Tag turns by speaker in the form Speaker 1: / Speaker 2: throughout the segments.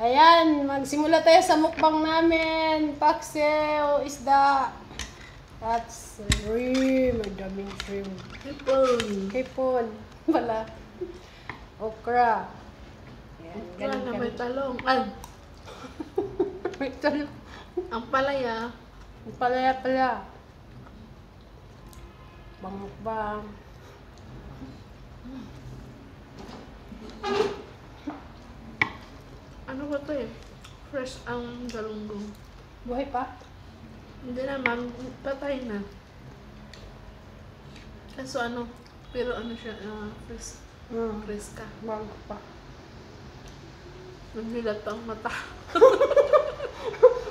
Speaker 1: Ayan, magsimula tayo sa mukbang namin. Paksiw, isda. At shrimp. May daming shrimp.
Speaker 2: Hipon.
Speaker 1: Hipon. Wala. Okra. Ayan, ganun
Speaker 2: na may talong. Ay,
Speaker 1: May talong.
Speaker 2: ang palaya.
Speaker 1: Ang Palaya pala. Bangmukbang.
Speaker 2: Ano ba to eh? Fresh ang galunggong.
Speaker 1: Buhay pa?
Speaker 2: Hindi naman, patay na. Kaso ano, pero ano siya, uh, fresh,
Speaker 1: Hmm.
Speaker 2: fresh ka.
Speaker 1: Bago pa.
Speaker 2: Nagbilat ang mata.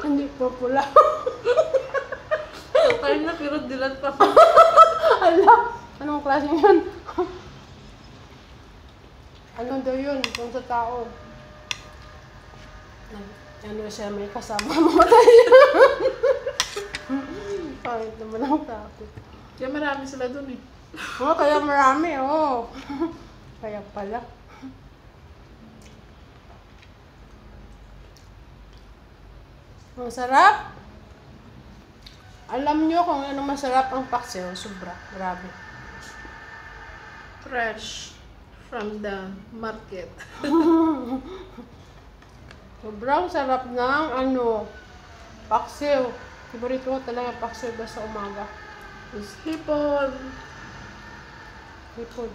Speaker 1: Hindi pa pula.
Speaker 2: Patay na pero dilat pa.
Speaker 1: Ala! Anong klase yun? ano daw yun kung sa tao? Nag- Ano siya, may kasama mamatay yun. Kahit naman ang tao.
Speaker 2: Kaya marami sila dun eh.
Speaker 1: Oh, kaya marami, oh. kaya pala. Ang sarap. Alam nyo kung ano masarap ang paksiw. Sobra. Grabe.
Speaker 2: Fresh from the market.
Speaker 1: Sobrang sarap ng ano, paksiw. Favorito ko talaga paksiw ba sa umaga.
Speaker 2: Tapos hipon.
Speaker 1: Hipon.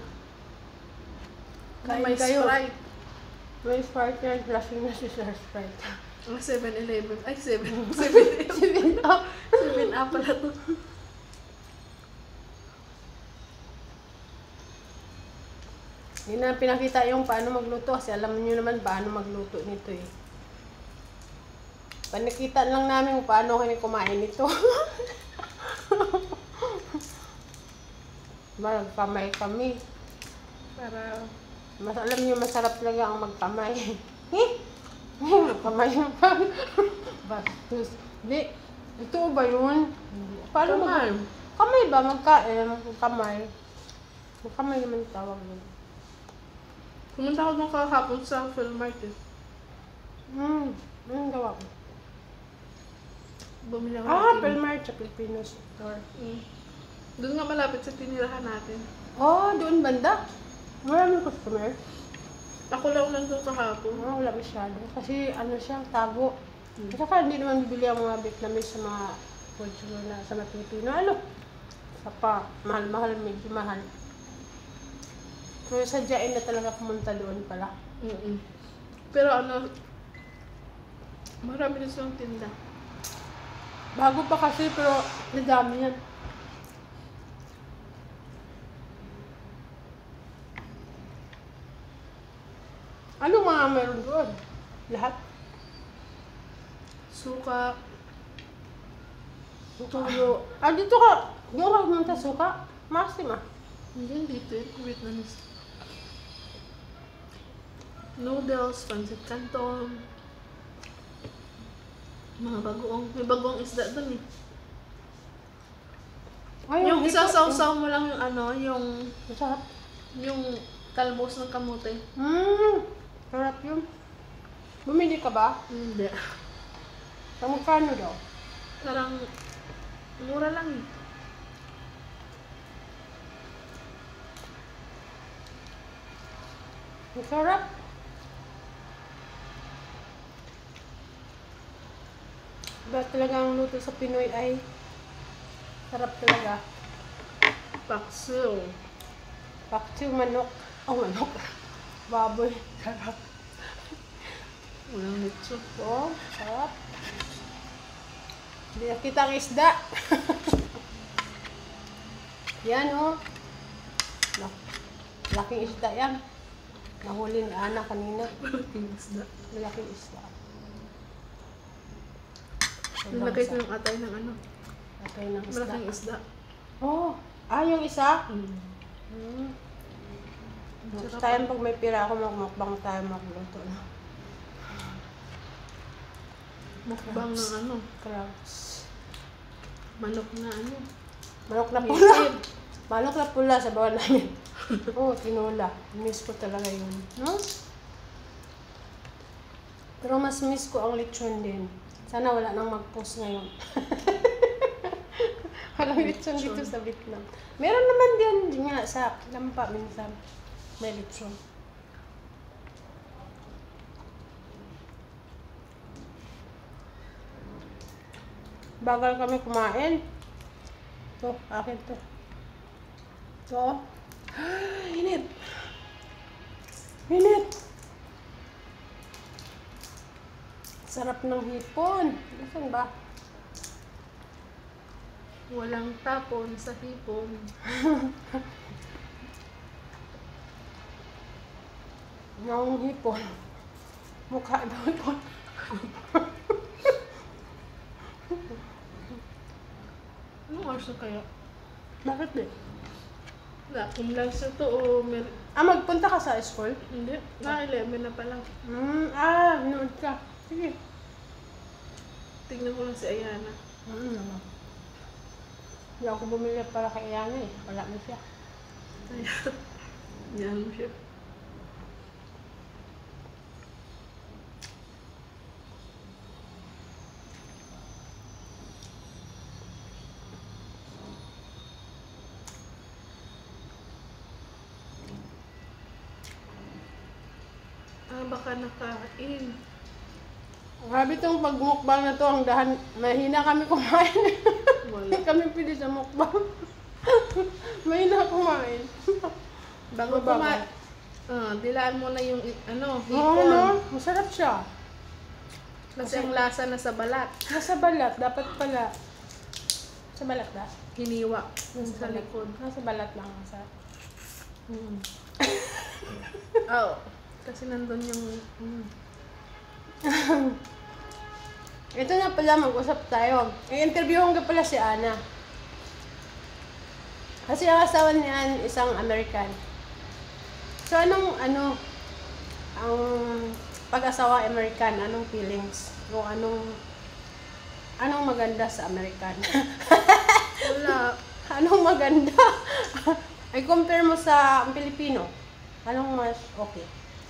Speaker 1: Kain kayo.
Speaker 2: Sprite.
Speaker 1: May Sprite yan. Lasing na si Sir Sprite.
Speaker 2: Ang 7-Eleven. Ay, 7. 7-Eleven.
Speaker 1: Sibin up.
Speaker 2: 7 up pala to.
Speaker 1: Hindi na pinakita yung paano magluto kasi alam niyo naman paano magluto nito eh. Panikita lang namin kung paano kami kumain nito. Magkamay kami.
Speaker 2: Para
Speaker 1: Mas alam niyo masarap talaga ang magkamay. Eh? magkamay yung pag. Bastos. Di. Ito ba yun? Paano
Speaker 2: Kamay.
Speaker 1: mag... Kamay ba? Magkain. Magkamay. Magkamay naman tawag yun.
Speaker 2: Pumunta ako doon kahapon sa Philmart eh.
Speaker 1: Hmm. Anong gawa ko?
Speaker 2: Bumili ako
Speaker 1: Ah,
Speaker 2: ng TV.
Speaker 1: Pelmar sa Filipino store.
Speaker 2: Mm. Doon nga malapit sa tinirahan natin.
Speaker 1: Oh, doon banda. Maraming customer.
Speaker 2: Ako lang lang doon kahapon.
Speaker 1: Oh, wala masyado. Kasi ano siya, tago. At saka hindi naman bibili ang mga Vietnamese sa mga store na sa mga Pilipino. Ano? Sa pa, mahal-mahal, medyo mahal. So, sadyain na talaga pumunta doon pala.
Speaker 2: Mm Pero ano, marami din silang tinda.
Speaker 1: Bago pa kasi, pero nadami yan. Ano mga meron doon? Lahat?
Speaker 2: Suka,
Speaker 1: Tulo. Ah, dito ka. Doon ka pumunta suka. Masim ah.
Speaker 2: hindi dito eh, Vietnamese. Noodles, pancit canton, mga bagoong, may bagoong isda doon eh.
Speaker 1: Ay,
Speaker 2: yung
Speaker 1: hindi
Speaker 2: isa
Speaker 1: ko-
Speaker 2: sausaw mo lang yung ano, yung,
Speaker 1: Masarap.
Speaker 2: yung talbos ng kamote.
Speaker 1: Mmm. Sarap yun. Bumili ka ba?
Speaker 2: Hindi.
Speaker 1: Sa magkano daw?
Speaker 2: Parang, mura lang eh.
Speaker 1: Masarap. Ba talaga ang luto sa Pinoy ay sarap talaga.
Speaker 2: Paksiw.
Speaker 1: Paksiw manok. Oh, manok. Baboy. Sarap.
Speaker 2: Walang nitso.
Speaker 1: Oh, sarap. Hindi nakita ang isda. yan oh. Lak- Laking isda yan. Nahuli ni Ana kanina.
Speaker 2: Malaking isda.
Speaker 1: Malaking isda.
Speaker 2: Nilagay ko yung atay ng ano,
Speaker 1: Atay ng isda.
Speaker 2: malaking isda.
Speaker 1: Oh, ah, yung isa?
Speaker 2: Mm. Sarap.
Speaker 1: time pag may pira ako, magmukbang tayo magluto na.
Speaker 2: Mukbang ng ano,
Speaker 1: Crabs.
Speaker 2: manok na ano.
Speaker 1: Manok na pula. Manok na pula sa bawah namin. Oo, oh, tinula. Miss ko talaga yun. No? Pero mas miss ko ang lechon din. Sana wala nang mag-post ngayon. Walang lechon dito sa Vietnam. Meron naman din din nga sa Lampa minsan. May lechon. Bagal kami kumain. To, akin to. To. Init. Init. Sarap ng hipon. Nasaan ba?
Speaker 2: Walang tapon sa hipon.
Speaker 1: Yung hipon. Mukha daw ito.
Speaker 2: Anong oras na kaya?
Speaker 1: Bakit eh?
Speaker 2: Wala, kung lunch na to o mer...
Speaker 1: Ah, magpunta ka sa school?
Speaker 2: Hindi, na 11 na pala.
Speaker 1: Hmm, ah, nood ka. Sige.
Speaker 2: Tignan ko lang si Ayana.
Speaker 1: Hmm, naman. Hindi ako bumili para kay Yana eh. Wala na siya.
Speaker 2: Yan mo siya. Ah, baka nakain.
Speaker 1: Grabe itong pagmukbang na to. Ang dahan, mahina kami kumain.
Speaker 2: Wala.
Speaker 1: Kami pili sa mukbang. mahina kumain.
Speaker 2: Bago
Speaker 1: Bago.
Speaker 2: kumain. Ah, dilaan mo na yung ano,
Speaker 1: Oo,
Speaker 2: hipon.
Speaker 1: no? Masarap siya.
Speaker 2: Kasi ang lasa na sa balat.
Speaker 1: Nasa balat, dapat pala. Sa balat ba?
Speaker 2: Hiniwa.
Speaker 1: Nasa
Speaker 2: Sa
Speaker 1: balat.
Speaker 2: likod.
Speaker 1: Nasa balat lang. Sa... Mm.
Speaker 2: Oo. Kasi nandun yung... Mm.
Speaker 1: Ito na pala, mag-usap tayo. I-interviewin ko pala si Ana. Kasi ang asawa niya isang American. So, anong, ano, ang pag-asawa American, anong feelings? O anong, anong maganda sa American?
Speaker 2: Wala.
Speaker 1: anong maganda? Ay, compare mo sa Pilipino. Anong mas okay?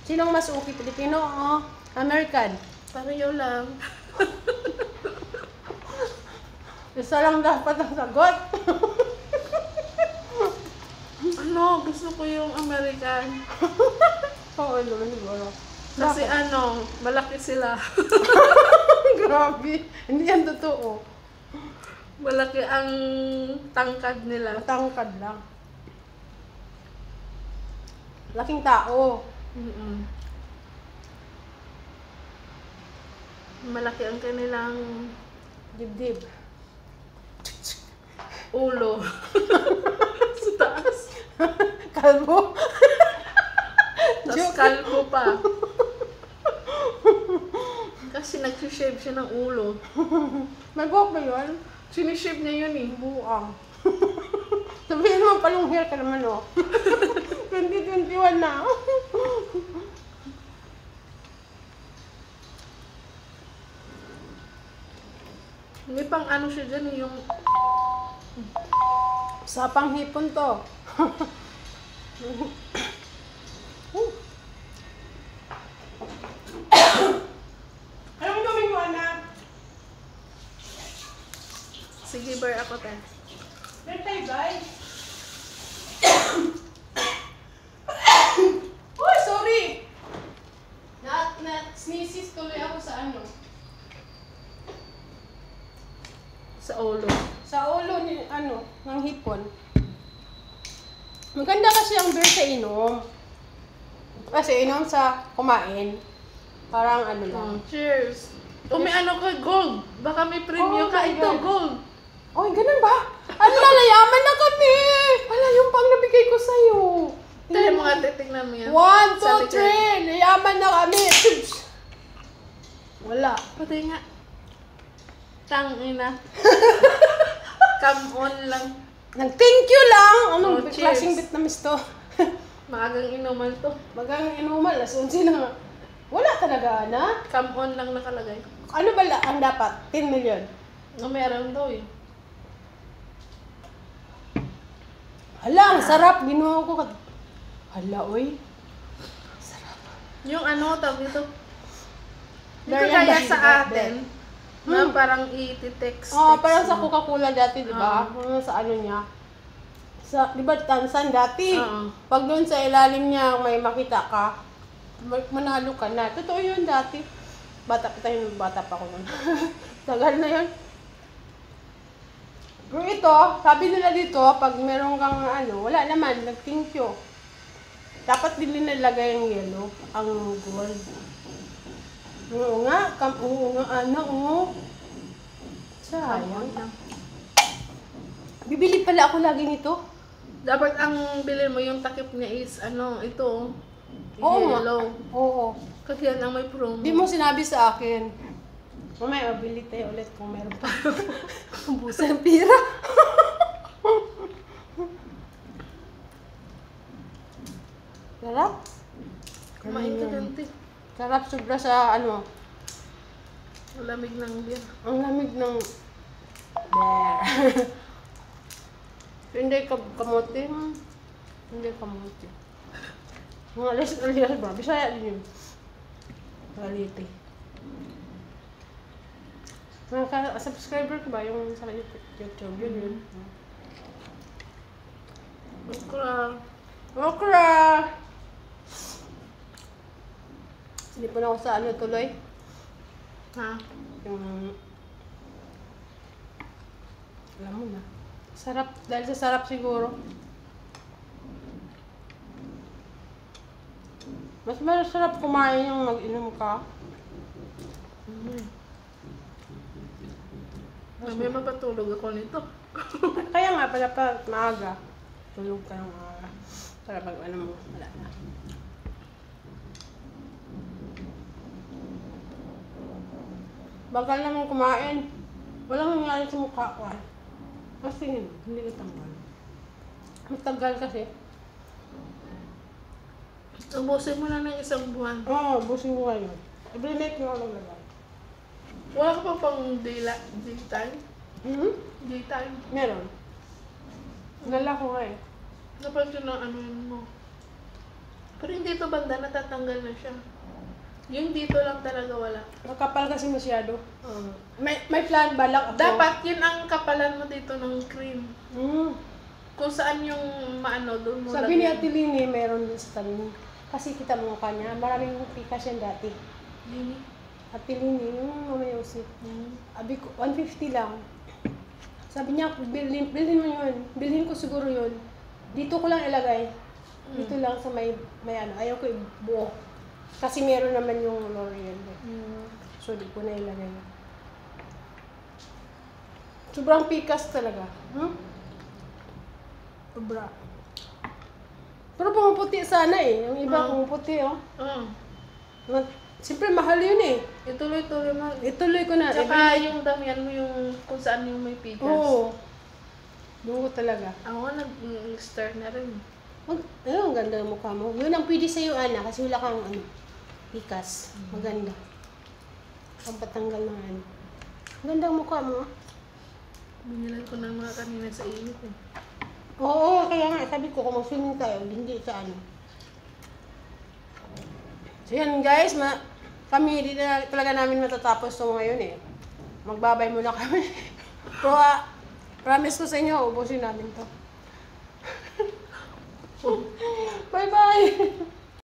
Speaker 1: Sinong mas okay? Pilipino o American?
Speaker 2: Pareho lang.
Speaker 1: Isa lang dapat ang sagot.
Speaker 2: Ano, gusto ko yung American.
Speaker 1: Oo, naman siguro.
Speaker 2: Kasi ano, malaki sila.
Speaker 1: Grabe. Hindi yan totoo.
Speaker 2: malaki ang tangkad nila.
Speaker 1: Matangkad lang. Laking tao.
Speaker 2: Mm-mm. Malaki ang kanilang
Speaker 1: Dibdib.
Speaker 2: ulo. sa taas.
Speaker 1: Kalbo.
Speaker 2: Tapos kalbo pa. Kasi nag-shave siya ng ulo.
Speaker 1: Nag-walk ba yun?
Speaker 2: Sinishave niya yun eh.
Speaker 1: Buang. Sabihin mo, palong hair ka naman, oh. 2021 na.
Speaker 2: May pang ano siya dyan eh, yung
Speaker 1: Sa panghipon to. Uh. Anong gawin mo, anak?
Speaker 2: sige bar ako te.
Speaker 1: Meron tayo, guys. Uy, sorry! Na, na, sneezes tuloy ako sa ano.
Speaker 2: Sa ulo.
Speaker 1: Sa ulo ni, ano, ng hipon. Maganda kasi ang beer sa inom. Kasi inom sa kumain. Parang ano lang.
Speaker 2: Oh, cheers. O may ano ka, gold. Baka may premium
Speaker 1: Oh
Speaker 2: ka. Ito,
Speaker 1: God.
Speaker 2: gold.
Speaker 1: Oy, ganun ba? Ano, lalayaman na kami! Ala, yung pang nabigay ko sa'yo.
Speaker 2: Tayo mo nga, titignan mo yan.
Speaker 1: One, two, three! Layaman na kami! Wala.
Speaker 2: Pati nga. Tang ina. Come on lang.
Speaker 1: Nag-thank you lang! Anong
Speaker 2: Oh,
Speaker 1: klaseng. Vietnamese to?
Speaker 2: Maagang inuman to.
Speaker 1: Magang inuman, alas 11 na nga. Wala talaga, ana.
Speaker 2: Come on lang nakalagay.
Speaker 1: Ano ba la- ang dapat? 10 million.
Speaker 2: No, meron daw eh.
Speaker 1: Hala, ang sarap. Ginuha ko. kat- Hala, oy.
Speaker 2: Yung ano, tawag dito. Hindi
Speaker 1: Durian
Speaker 2: kaya sa atin, na
Speaker 1: Hmm.
Speaker 2: parang i-text.
Speaker 1: Oh,
Speaker 2: text
Speaker 1: parang sa. Coca-Cola dati, di ba? Ano sa ano niya? Sa, di ba, Tansan dati?
Speaker 2: Oo.
Speaker 1: Pag doon sa ilalim niya may makita ka, ma- manalo ka na. Totoo yun dati. Bata pa tayo, bata pa ako nun. Tagal na yun. Pero ito, sabi nila dito, pag meron kang ano, wala naman, nag-thank you. Dapat din nilalagay ang yellow, ang gold. Oo nga, kam, oo nga, ano, oo. Sayang. Bibili pala ako lagi nito.
Speaker 2: Dapat ang bilhin mo yung takip niya is ano, ito.
Speaker 1: Oo nga.
Speaker 2: yellow.
Speaker 1: Oo.
Speaker 2: Kasi yan ang may promo.
Speaker 1: Di mo sinabi sa akin. Mamaya, mabili tayo ulit kung meron pa. Ubusan ng pira. Sarap.
Speaker 2: Kumain ka dyan, te.
Speaker 1: Sarap sobra sa ano.
Speaker 2: Malamig ng beer.
Speaker 1: Ang lamig ng... There. Hindi ka kamote. Hindi kamote. Mga alas alas ba? Bisaya din yun. Galite. Mga ka- subscriber ko ba yung sa YouTube? Yun yun.
Speaker 2: Okra.
Speaker 1: Okra! Hindi pa na ako sa ano tuloy.
Speaker 2: Ha?
Speaker 1: Yung... Alam mo na. Sarap. Dahil sa sarap siguro. Mas masarap kumain yung mag-inom ka.
Speaker 2: Mm. Mamaya mapatulog ako nito.
Speaker 1: Kaya nga pala pa maaga. Tulog ka ng maaga. Para pag ano mo, wala na. Bagal naman kumain. Walang nangyari sa mukha ko. ah. Kasi hindi ko tanggal. Matagal kasi.
Speaker 2: Ubusin mo na ng isang buwan.
Speaker 1: Oo, oh, busin ngayon. Every night ko ako naglagay.
Speaker 2: Wala ka pa pang dayla, daytime?
Speaker 1: Hmm?
Speaker 2: Daytime.
Speaker 1: Meron. Gala ko nga eh.
Speaker 2: Yun ang ano yun mo. Pero yung dito banda, natatanggal na siya. Yung dito lang talaga wala.
Speaker 1: Makapal kasi masyado. May may plan balak ako.
Speaker 2: Dapat yun ang kapalan mo dito ng cream.
Speaker 1: Hmm.
Speaker 2: Kung saan yung maano, doon mo
Speaker 1: Sabi ni. Ate Lini, meron din sa tanin. Kasi kita mo mukha niya, maraming pikas yan dati.
Speaker 2: Lini.
Speaker 1: Ate Lini, yung mama Yosef. Abi ko, 150 lang. Sabi niya, bilhin, bilhin mo yun. Bilhin ko siguro yun. Dito ko lang ilagay. Dito lang sa may, may ano, ayaw ko buo. Kasi meron naman yung L'Oreal. eh.
Speaker 2: Mm.
Speaker 1: So, di ko na ilagay. Sobrang pikas talaga. Hmm? Sobra. Pero pumuputi sana eh. Yung iba
Speaker 2: Ah.
Speaker 1: pumuputi oh. Ma- Siyempre mahal yun eh.
Speaker 2: Ituloy-tuloy mo.
Speaker 1: Ituloy ko na.
Speaker 2: Tsaka yung damihan mo yung kung saan yung may pikas.
Speaker 1: Oo. Doon ko talaga.
Speaker 2: Ako nag-start na rin.
Speaker 1: Mag, ano, ang ganda ng mukha mo. Yun ang pwede sa'yo, Ana, kasi wala kang ano, pikas. Maganda. Ang patanggal ng ano. Ang ganda ang mukha mo. ah.
Speaker 2: Binilan ko ng mga kanina sa init eh.
Speaker 1: Oo, kaya nga, sabi ko, kung mag-swimming tayo, hindi sa ano. So yan guys, ma kami hindi na talaga namin matatapos to ngayon eh. Magbabay muna kami. Pero ah, promise ko sa inyo, ubusin namin to. Bye-bye!